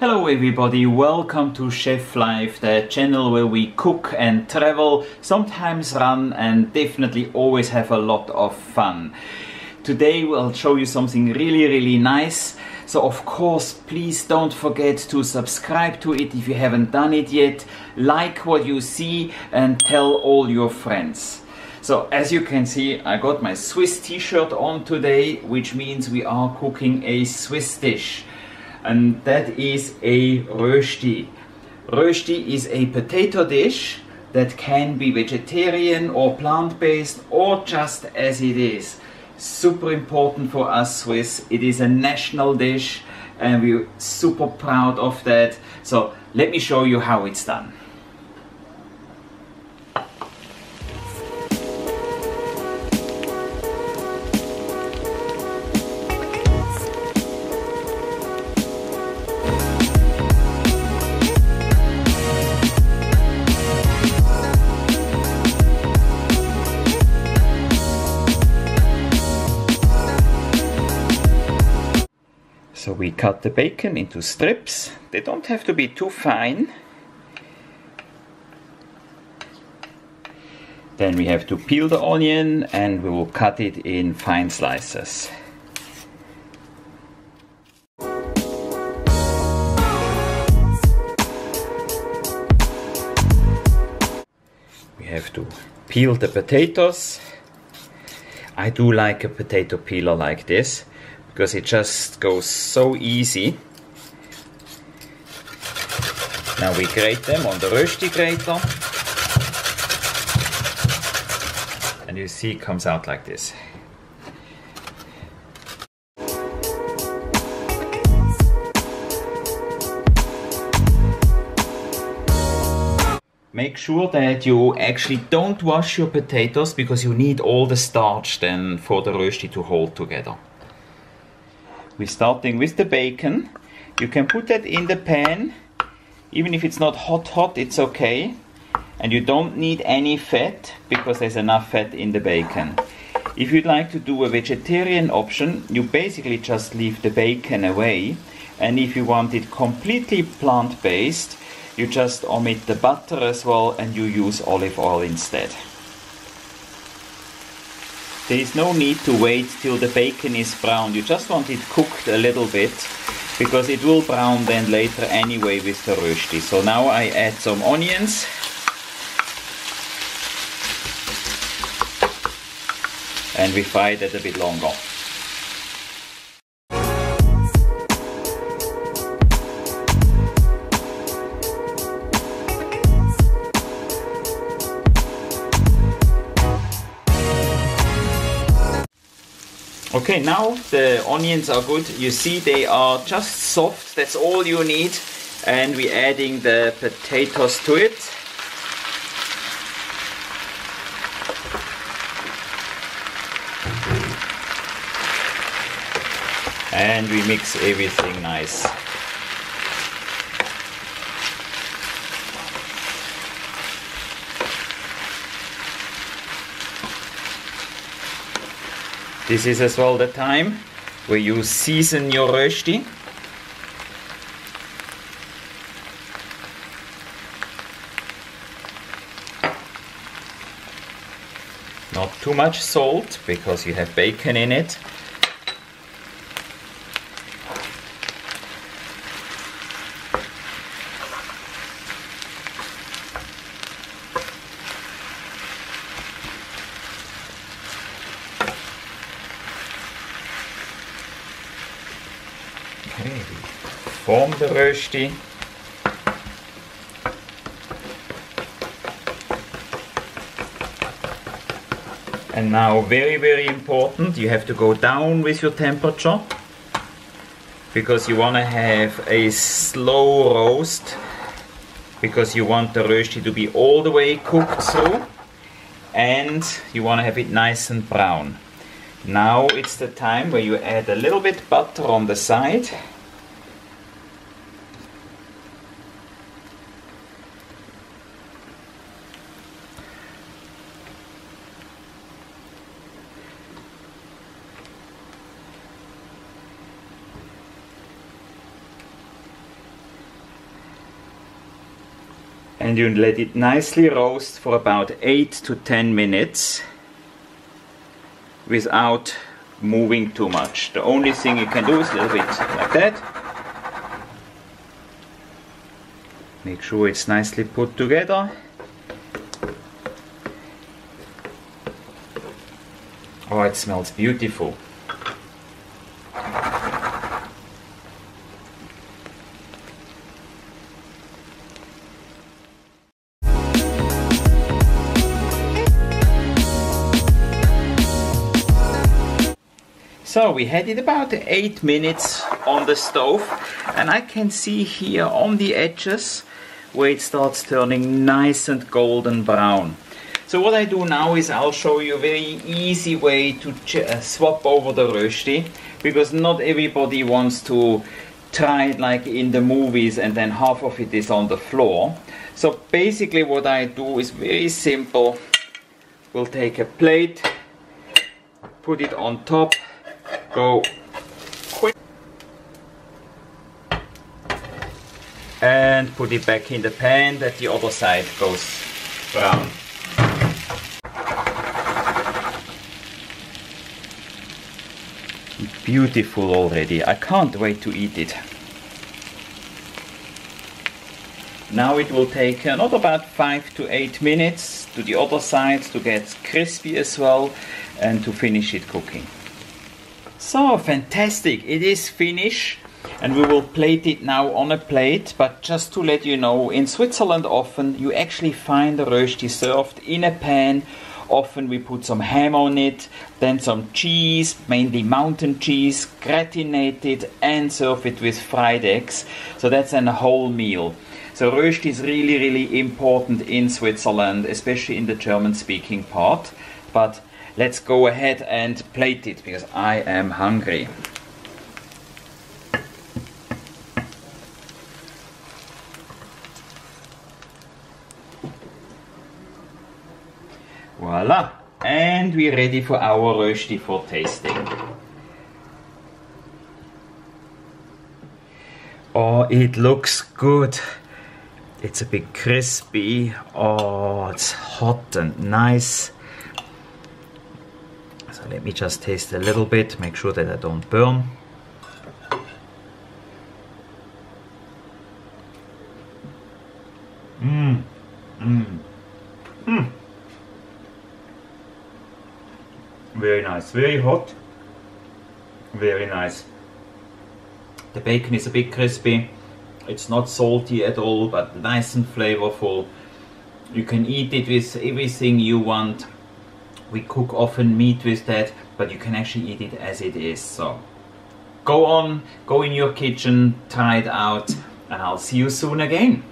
Hello everybody, welcome to Chef Life, the channel where we cook and travel, sometimes run and definitely always have a lot of fun. Today we'll show you something really really nice. So of course please don't forget to subscribe to it if you haven't done it yet, like what you see and tell all your friends. So as you can see I got my Swiss t-shirt on today which means we are cooking a Swiss dish and that is a rösti. Rösti is a potato dish that can be vegetarian or plant-based or just as it is. Super important for us Swiss. It is a national dish and we're super proud of that. So let me show you how it's done. We cut the bacon into strips. They don't have to be too fine. Then we have to peel the onion and we will cut it in fine slices. We have to peel the potatoes. I do like a potato peeler like this because it just goes so easy. Now we grate them on the Rösti grater. And you see it comes out like this. Make sure that you actually don't wash your potatoes because you need all the starch then for the rösti to hold together. We're starting with the bacon. You can put that in the pan. Even if it's not hot hot, it's okay. And you don't need any fat because there's enough fat in the bacon. If you'd like to do a vegetarian option, you basically just leave the bacon away. And if you want it completely plant-based, you just omit the butter as well and you use olive oil instead. There is no need to wait till the bacon is brown. You just want it cooked a little bit because it will brown then later anyway with the rösti. So now I add some onions. And we fry that a bit longer. Okay, now the onions are good. You see they are just soft, that's all you need. And we're adding the potatoes to it. And we mix everything nice. This is as well the time where you season your rösti. Not too much salt because you have bacon in it. Okay, form the rösti. And now very very important, you have to go down with your temperature because you want to have a slow roast because you want the rösti to be all the way cooked through and you want to have it nice and brown. Now it's the time where you add a little bit butter on the side. and you let it nicely roast for about 8 to 10 minutes without moving too much. The only thing you can do is a little bit like that. Make sure it's nicely put together. Oh, it smells beautiful. So we had it about 8 minutes on the stove and I can see here on the edges where it starts turning nice and golden brown. So what I do now is I'll show you a very easy way to uh, swap over the rösti because not everybody wants to try it like in the movies and then half of it is on the floor. So basically what I do is very simple. We'll take a plate, put it on top go quick and put it back in the pan that the other side goes brown. Beautiful already, I can't wait to eat it. Now it will take another about 5 to 8 minutes to the other side to get crispy as well and to finish it cooking. So fantastic, it is finished and we will plate it now on a plate. But just to let you know in Switzerland often you actually find the rösti served in a pan. Often we put some ham on it then some cheese mainly mountain cheese gratinated and serve it with fried eggs. So that's a whole meal. So rösti is really really important in Switzerland especially in the German speaking part. But let's go ahead and plate it because I am hungry. Voila! And we're ready for our rösti for tasting. Oh, it looks good. It's a bit crispy. Oh, it's hot and nice. Let me just taste a little bit, make sure that I don't burn. Mmm, mmm, mmm. Very nice, very hot, very nice. The bacon is a bit crispy, it's not salty at all, but nice and flavorful. You can eat it with everything you want we cook often meat with that, but you can actually eat it as it is. So go on, go in your kitchen, try it out, and I'll see you soon again.